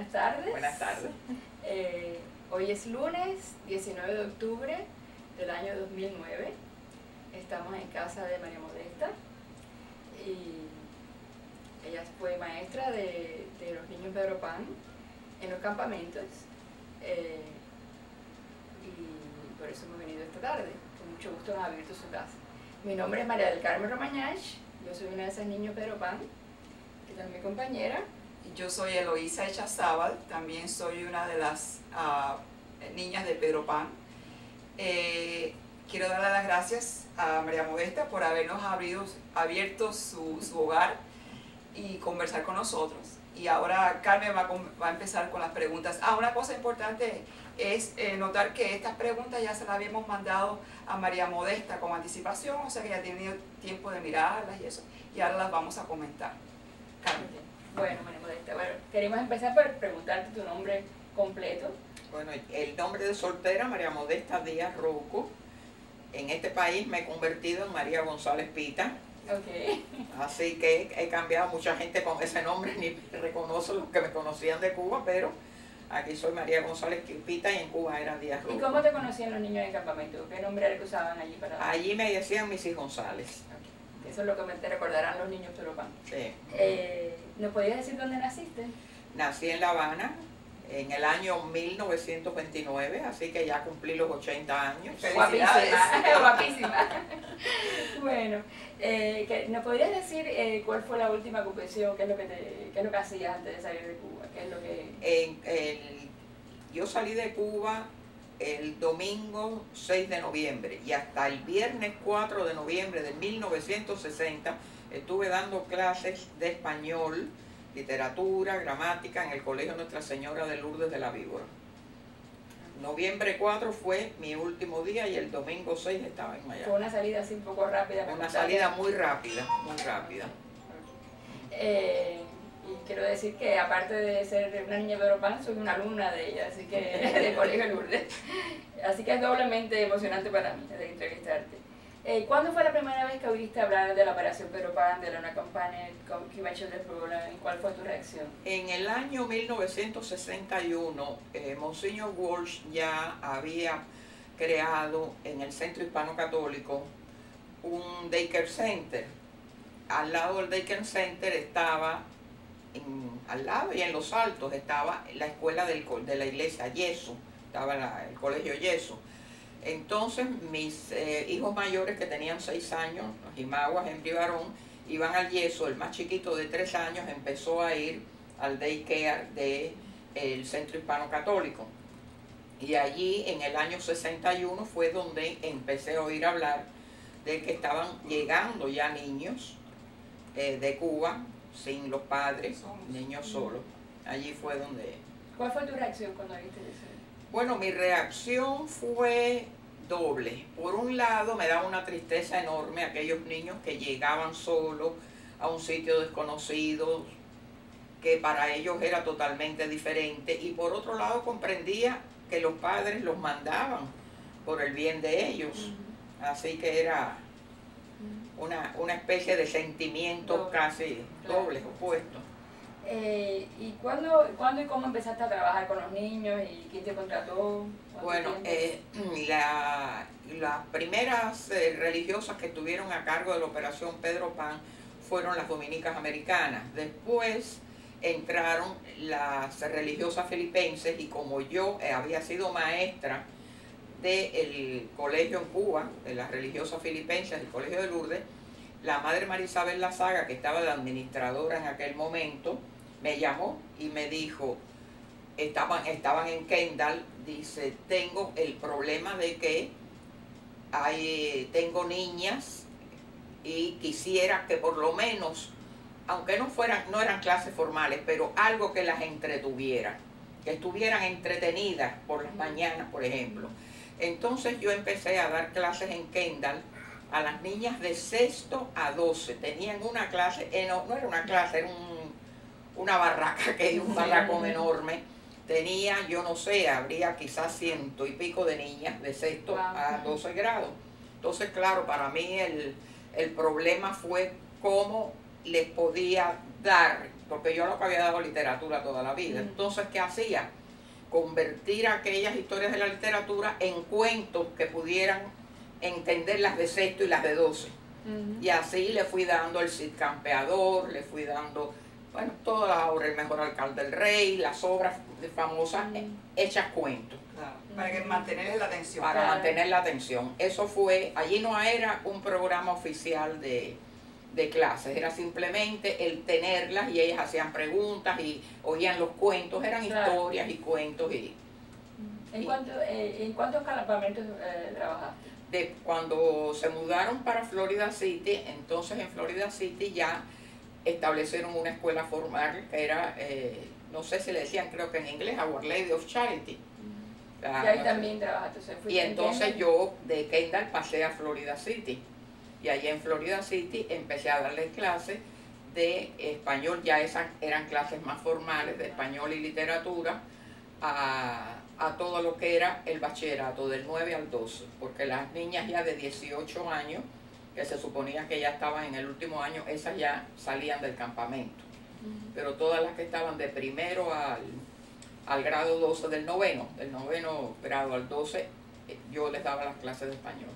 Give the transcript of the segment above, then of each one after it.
buenas tardes. Buenas tardes. Eh, hoy es lunes 19 de octubre del año 2009. Estamos en casa de María Modesta y ella fue maestra de, de los niños Pedro Pan en los campamentos eh, y por eso hemos venido esta tarde. Con mucho gusto nos ha abierto su casa. Mi nombre es María del Carmen Romañach, yo soy una de esas niños Pedro Pan, que es mi compañera. Yo soy Eloísa Echazábal, también soy una de las ah, niñas de Pedro Pan. Eh, quiero darle las gracias a María Modesta por habernos abierto su, hogar y conversar con nosotros. Y ahora Carmen va a, empezar con las preguntas. Ah, una cosa importante es eh, notar que estas preguntas ya se las habíamos mandado a María Modesta con anticipación, o sea que ya ha tenido tiempo de mirarlas y eso. Y ahora las vamos a comentar. Carmen. Bueno, bueno, queremos empezar por preguntarte tu nombre completo. Bueno, el nombre de soltera, María Modesta Díaz Rocco. En este país me he convertido en María González Pita, Ok. así que he cambiado mucha gente con ese nombre, ni reconoce los que me conocían de Cuba, pero aquí soy María González Pita y en Cuba era Díaz ¿Y Rocco. cómo te conocían los niños en el campamento? ¿Qué nombre era que usaban allí para...? Allí me decían Mrs. González. Eso es lo que me te recordarán los niños Pan. Sí. Eh, ¿Nos podías decir dónde naciste? Nací en La Habana en el año 1929, así que ya cumplí los 80 años. Felicidades. Guapísima, guapísima. bueno, eh, ¿nos podrías decir eh, cuál fue la última ocupación? ¿Qué es lo que te, qué es lo que hacías antes de salir de Cuba? ¿Qué es lo que...? En el- yo salí de Cuba el domingo 6 de noviembre y hasta el viernes 4 de noviembre de 1960 estuve dando clases de español, literatura, gramática en el Colegio Nuestra Señora de Lourdes de la Víbora. Noviembre 4 fue mi último día y el domingo 6 estaba en Fue Miami. una salida así un poco rápida. Una salida muy rápida, muy rápida. Eh, y quiero decir que aparte de ser una niña de Pan, soy una alumna de ella, así que de Colegio Lourdes. Así que es doblemente emocionante para mí de entrevistarte. Eh, ¿Cuándo fue la primera vez que oíste hablar de la operación Pedro Pan, de la campaña con Cuban Children's Program? ¿Cuál fue tu reacción? En el año 1961, eh, Monseñor Walsh ya había creado en el Centro Hispano Católico un daycare center. Al lado del daycare center estaba, al lado y en los altos estaba la escuela del de la iglesia Yeso, estaba el colegio Yeso. Entonces mis eh, hijos mayores que tenían seis años, los Jimaguas, Henry Barón, iban al yeso, el más chiquito de tres años empezó a ir al daycare del Centro Hispano Católico. Y allí en el año 61 fue donde empecé a oír hablar de que estaban llegando ya niños eh, de Cuba sin los padres, niños solos. Allí fue donde... ¿Cuál fue tu reacción cuando viste eso? Bueno, mi reacción fue doble. Por un lado, me daba una tristeza enorme aquellos niños que llegaban solos a un sitio desconocido, que para ellos era totalmente diferente. Y por otro lado, comprendía que los padres los mandaban por el bien de ellos. Así que era una, una especie de sentimiento Doble. casi Claro. doble, opuesto. Eh, ¿Y cuándo, cuándo y cómo empezaste a trabajar con los niños y quién te contrató? ¿Cuánto Bueno, eh, la- las primeras eh, religiosas que estuvieron a cargo de la operación Pedro Pan fueron las dominicas americanas. Después entraron las religiosas filipenses y como yo eh, había sido maestra del colegio en Cuba, de las religiosas filipenses, del colegio de Lourdes, la madre María Isabel Lazaga, que estaba de administradora en aquel momento, me llamó y me dijo, estaban, estaban en Kendall, dice, tengo el problema de que hay, tengo niñas y quisiera que por lo menos, aunque no fueran, no eran clases formales, pero algo que las entretuviera, que estuvieran entretenidas por las mañanas, por ejemplo. Entonces yo empecé a dar clases en Kendall a las niñas de sexto a 12. Tenían una clase, eh, no, no era una clase, era un- una barraca, que un barracón enorme. Tenía, yo no sé, habría quizás ciento y pico de niñas de sexto a Wow. 12 grados. Entonces, claro, para mí el, el problema fue cómo les podía dar, porque yo lo que había dado literatura toda la vida. Entonces, ¿qué hacía? Convertir aquellas historias de la literatura en cuentos que pudieran entender las de sexto y las de doce. Y así le fui dando el Cid Campeador, le fui dando, bueno, toda la obra El Mejor Alcalde del Rey, las obras famosas hechas cuentos. para que mantener la atención. Para mantener la atención. Eso fue, allí no era un programa oficial de, clases, era simplemente el tenerlas y ellas hacían preguntas y oían los cuentos, eran historias y cuentos. Y, ¿En, eh, ¿En cuántos campamentos eh, trabajaste? de cuando se mudaron para Florida City, entonces en Florida City ya establecieron una escuela formal que era, eh, no sé si le decían, creo que en inglés, Our Lady of Charity. y ahí también trabajaste. Y entonces yo de Kendall pasé a Florida City. Y allí en Florida City empecé a darles clases de español, ya esas eran clases más formales de español y literatura, a a todo lo que era el bachillerato del 9 al 12, porque las niñas ya de 18 años, que se suponía que ya estaban en el último año, esas ya salían del campamento. Pero todas las que estaban de primero al, grado 12 del noveno, del noveno grado al 12, eh, yo les daba las clases de español.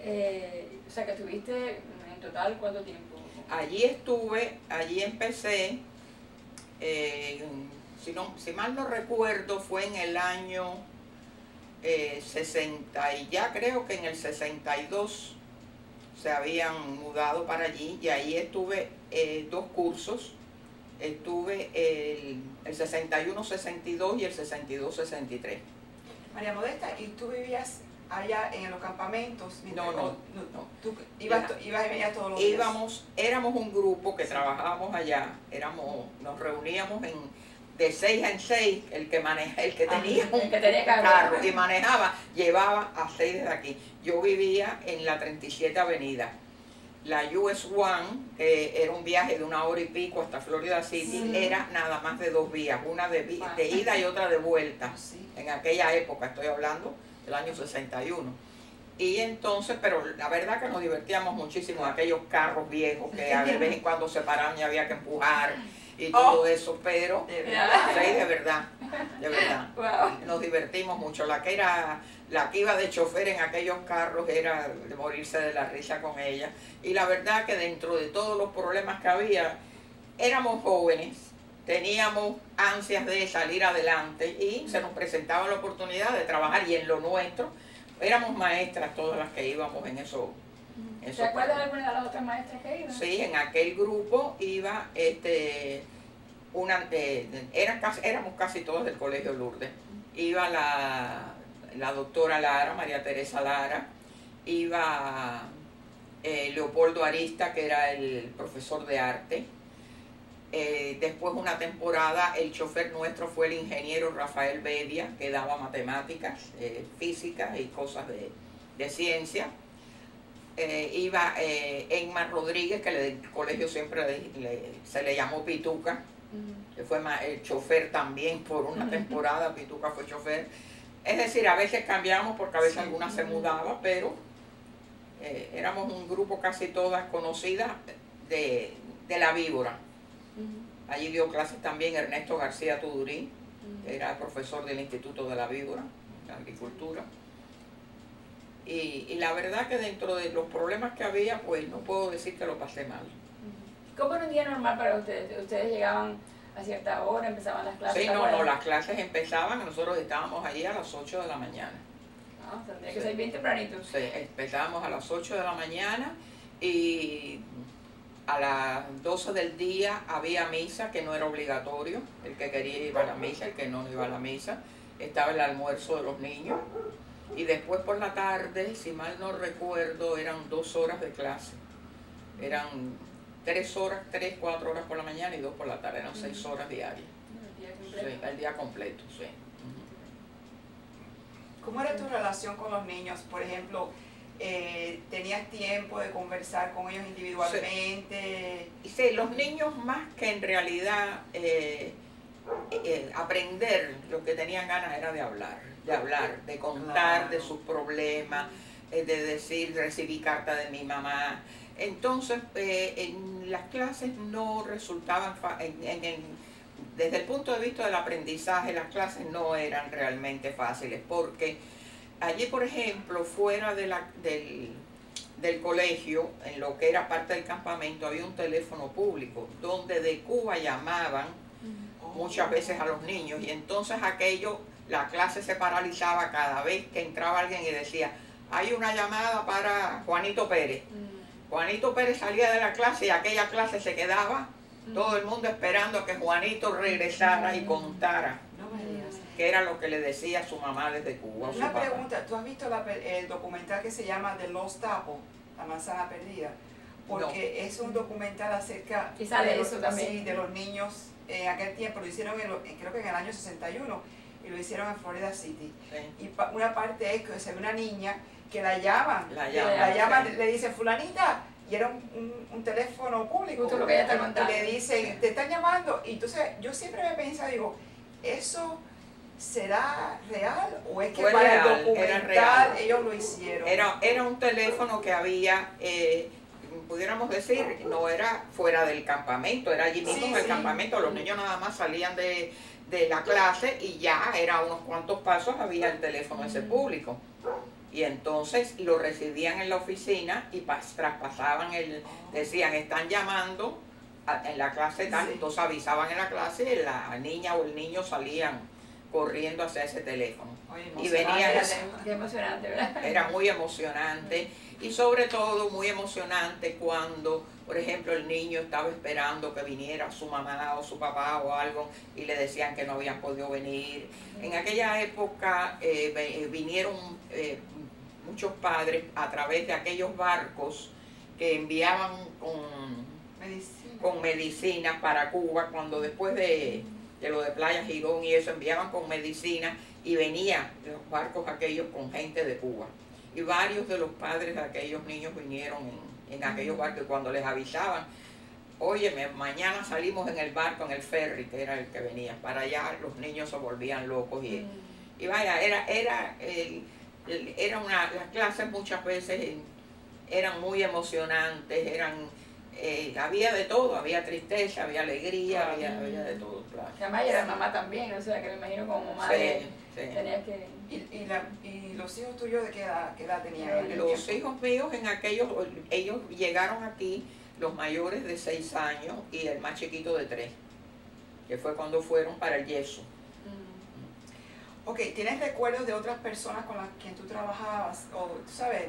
Eh, o sea, que estuviste en total cuánto tiempo? Allí estuve, allí empecé. Eh, si, no, si mal no recuerdo, fue en el año 60 eh, y ya creo que en el 62 se habían mudado para allí y ahí estuve eh, dos cursos. Estuve el, el 61-62 y el 62-63. María Modesta, ¿y tú vivías allá en los campamentos? No, no, no. ¿Tú ibas, ibas y venías todos los días? Íbamos, éramos un grupo que trabajábamos allá, éramos, nos reuníamos en de seis en seis, el que maneja, el que ah, tenía un carro y manejaba, llevaba a seis desde aquí. Yo vivía en la 37 Avenida. La US One, que era un viaje de una hora y pico hasta Florida City, era nada más de dos vías, una de, de ida y otra de vuelta. En aquella época, estoy hablando del año 61. Y entonces, pero la verdad que nos divertíamos muchísimo aquellos carros viejos que a vez en cuando se paraban y había que empujar y todo oh. eso, pero de verdad, de verdad, de verdad. Nos divertimos mucho. La que era, la que iba de chofer en aquellos carros era de morirse de la risa con ella. Y la verdad que dentro de todos los problemas que había, éramos jóvenes, teníamos ansias de salir adelante y se nos presentaba la oportunidad de trabajar y en lo nuestro éramos maestras todas las que íbamos en eso. ¿Se acuerdas de alguna de las otras maestras que iban? Sí, en aquel grupo iba este una eran casi, éramos casi todos del colegio Lourdes. Iba la, la doctora Lara, María Teresa Lara, iba eh, Leopoldo Arista, que era el profesor de arte. Eh, después una temporada el chofer nuestro fue el ingeniero Rafael Bedia, que daba matemáticas, eh, físicas y cosas de, de ciencia. Iba Enmar Rodríguez, que el colegio siempre se le llamó Pituca, que fue el chofer también por una temporada, Pituca fue chofer. Es decir, a veces cambiamos porque a veces alguna se mudaba, pero eh, éramos un grupo casi todas conocidas de, la víbora. Allí dio clases también Ernesto García Tudurín, que era profesor del Instituto de la Víbora, de Agricultura. Y, y, la verdad que dentro de los problemas que había, pues no puedo decir que lo pasé mal. ¿Cómo era un día normal para ustedes? ¿Ustedes llegaban a cierta hora, empezaban las clases? Sí, no, no, las clases empezaban, nosotros estábamos allí a las 8 de la mañana. Ah, tendría que ser bien tempranito. Sí, empezábamos a las 8 de la mañana y a las 12 del día había misa, que no era obligatorio, el que quería iba a la misa, el que no iba a la misa, estaba el almuerzo de los niños y después por la tarde, si mal no recuerdo, eran dos horas de clase. Eran tres horas, tres, cuatro horas por la mañana y dos por la tarde, eran seis horas diarias. El día completo. Sí, ¿Cómo era tu relación con los niños? Por ejemplo, eh, ¿tenías tiempo de conversar con ellos individualmente? Sí, los niños más que en realidad eh, eh, aprender, lo que tenían ganas era de hablar, de hablar, de contar de sus problemas, de decir, recibí carta de mi mamá, Entonces, eh, en las clases no resultaban, desde el punto de vista del aprendizaje, las clases no eran realmente fáciles, porque allí, por ejemplo, fuera de la, del, del colegio, en lo que era parte del campamento, había un teléfono público, donde de Cuba llamaban muchas veces a los niños, y entonces aquello, la clase se paralizaba cada vez que entraba alguien y decía, hay una llamada para Juanito Pérez. Mm. Juanito Pérez salía de la clase y aquella clase se quedaba mm. todo el mundo esperando a que Juanito regresara y mm. contara. que era lo que le decía a su mamá desde Cuba. Una pregunta, ¿tú has visto el documental que se llama The Lost Apple, la manzana perdida? Porque es un documental acerca de, los, de los niños en aquel tiempo, lo hicieron creo que en el año 61 y lo hicieron en Florida City. Y una parte es que se ve una niña que la llaman, la llaman, le dicen fulanita, y era un, teléfono público. Justo lo que ella está Y le dicen, te están llamando. Y entonces yo siempre me pensado, digo, ¿eso será real o es que para el documental ellos lo hicieron? Era, era un teléfono que había... Eh, pudiéramos decir, no era fuera del campamento, era allí mismo en el campamento, los niños nada más salían de, de, la clase y ya era unos cuantos pasos había el teléfono ese público. Y entonces lo recibían en la oficina y traspasaban el, decían, están llamando en la clase tal, entonces avisaban en la clase y la niña o el niño salían corriendo hacia ese teléfono. y venía emocionante, ¿verdad? Era muy emocionante y sobre todo muy emocionante cuando, por ejemplo, el niño estaba esperando que viniera su mamá o su papá o algo y le decían que no habían podido venir. En aquella época eh, eh, vinieron eh, muchos padres a través de aquellos barcos que enviaban con, con medicinas para Cuba cuando después de, de lo de Playa Girón y eso enviaban con medicina y venían los barcos aquellos con gente de Cuba. Y varios de los padres de aquellos niños vinieron en, aquellos barcos y cuando les avisaban, oye, mañana salimos en el barco, en el ferry, que era el que venía, para allá los niños se volvían locos y, y vaya, era, era, era una, las clases muchas veces eran muy emocionantes, eran, eh, había de todo, había tristeza, había alegría, había, de todo. Claro. Además era mamá también, o sea que me imagino como madre tenía que ¿Y, y, la, ¿Y, los hijos tuyos de qué edad, qué edad tenían? los hijos míos en aquellos, ellos llegaron aquí, los mayores de 6 años y el más chiquito de 3, que fue cuando fueron para el yeso. Mm. Ok, ¿tienes recuerdos de otras personas con las que tú trabajabas? O, tú sabes,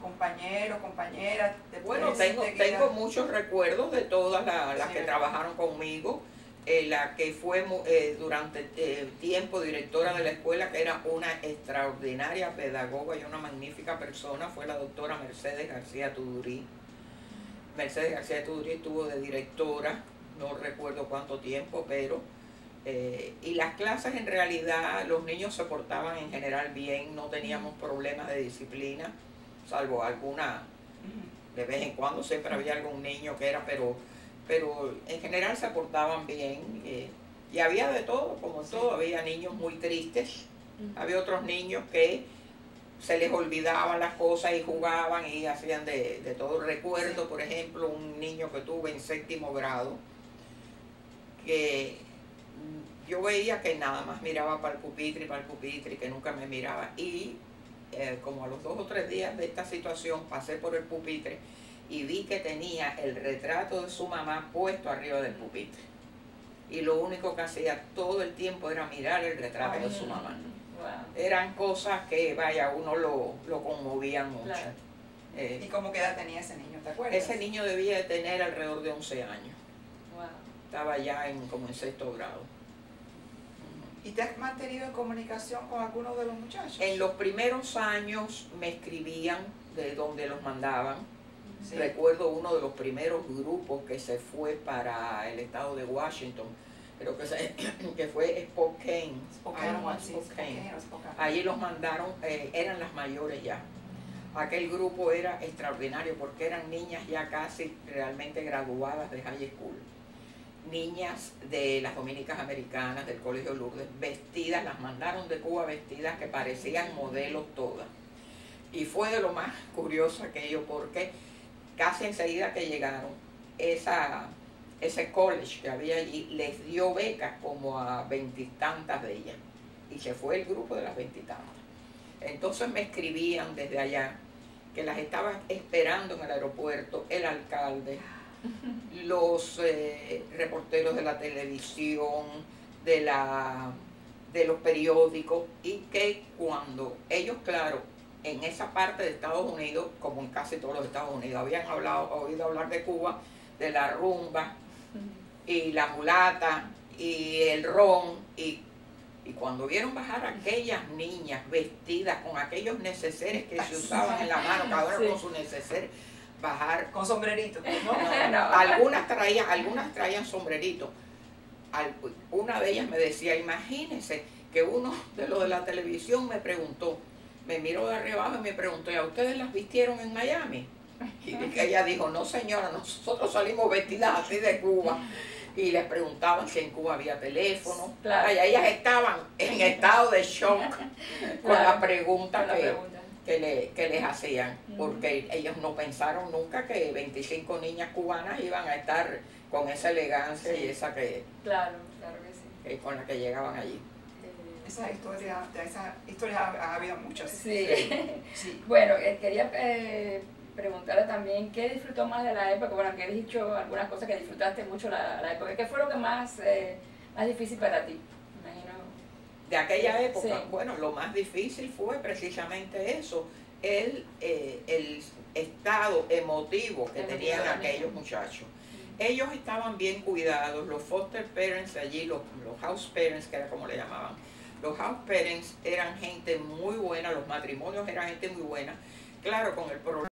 compañeros, compañeras. bueno, tengo, tengo muchos recuerdos de todas las que trabajaron conmigo. Eh, la que fue eh, durante eh, tiempo directora de la escuela, que era una extraordinaria pedagoga y una magnífica persona, fue la doctora Mercedes García Tudurí. Mercedes García Tudurí estuvo de directora, no recuerdo cuánto tiempo, pero... y las clases en realidad, los niños se portaban en general bien, no teníamos problemas de disciplina, salvo alguna, de vez en cuando siempre había algún niño que era, pero pero en general se portaban bien. Eh, y había de todo, como todo, había niños muy tristes, había otros niños que se les olvidaban las cosas y jugaban y hacían de, todo. Recuerdo, por ejemplo, un niño que tuve en séptimo grado, que yo veía que nada más miraba para el pupitre y para el pupitre, que nunca me miraba. Y eh, como a los dos o tres días de esta situación pasé por el pupitre y vi que tenía el retrato de su mamá puesto arriba del pupitre. Y lo único que hacía todo el tiempo era mirar el retrato de su mamá. Eran cosas que, vaya, uno lo, lo conmovían mucho. Eh, ¿Y cómo qué edad tenía ese niño? ¿Te acuerdas? Ese niño debía de tener alrededor de 11 años. Estaba ya en, como en sexto grado. ¿Y te has mantenido en comunicación con algunos de los muchachos? En los primeros años me escribían de donde los mandaban Recuerdo uno de los primeros grupos que se fue para el estado de Washington, creo que, que fue Spokane. Spokane, Allí los mandaron, eh, eran las mayores ya. Aquel grupo era extraordinario porque eran niñas ya casi realmente graduadas de high school. Niñas de las dominicas americanas, del Colegio Lourdes, vestidas, las mandaron de Cuba vestidas que parecían modelos todas. Y fue de lo más curioso aquello porque casi enseguida que llegaron, esa, ese college que había allí les dio becas como a veintitantas de ellas. Y se fue el grupo de las veintitantas. Entonces me escribían desde allá que las estaban esperando en el aeropuerto el alcalde, los eh, reporteros de la televisión, de, la, de los periódicos, y que cuando ellos, claro, en esa parte de Estados Unidos, como en casi todos los Estados Unidos, habían hablado, oído hablar de Cuba, de la rumba y la mulata y el ron y, y cuando vieron bajar aquellas niñas vestidas con aquellos neceseres que se usaban en la mano, cada una con su neceser, bajar Con sombrerito, ¿no? No. algunas traían, algunas traían sombrerito. Una de ellas me decía, imagínense que uno de los de la televisión me preguntó, me miró de arriba abajo y me preguntó, ¿y a ustedes las vistieron en Miami? Y que ella dijo, no señora, nosotros salimos vestidas así de Cuba. Y les preguntaban si en Cuba había teléfono. Claro. Ay, ellas estaban en estado de shock con Claro. la pregunta que, pregunta. Que, le- que les hacían, porque ellos no pensaron nunca que 25 niñas cubanas iban a estar con esa elegancia y esa que, Claro, claro que sí. que con la que llegaban allí. Eh, Esas historias, de esas historias ha, ha habido muchas. Sí. Sí. Bueno, eh, quería eh, preguntarle también qué disfrutó más de la época. Bueno, que he dicho algunas cosas que disfrutaste mucho la, la época. ¿Qué fue lo que más, eh, más difícil para ti? De aquella época, Sí. bueno, lo más difícil fue precisamente eso, el, eh, el estado emotivo que Emotivo tenían aquellos muchachos. Ellos estaban bien cuidados, los foster parents allí, los, los house parents, que era como le llamaban. Los house parents eran gente muy buena, los matrimonios eran gente muy buena. Claro, con el problema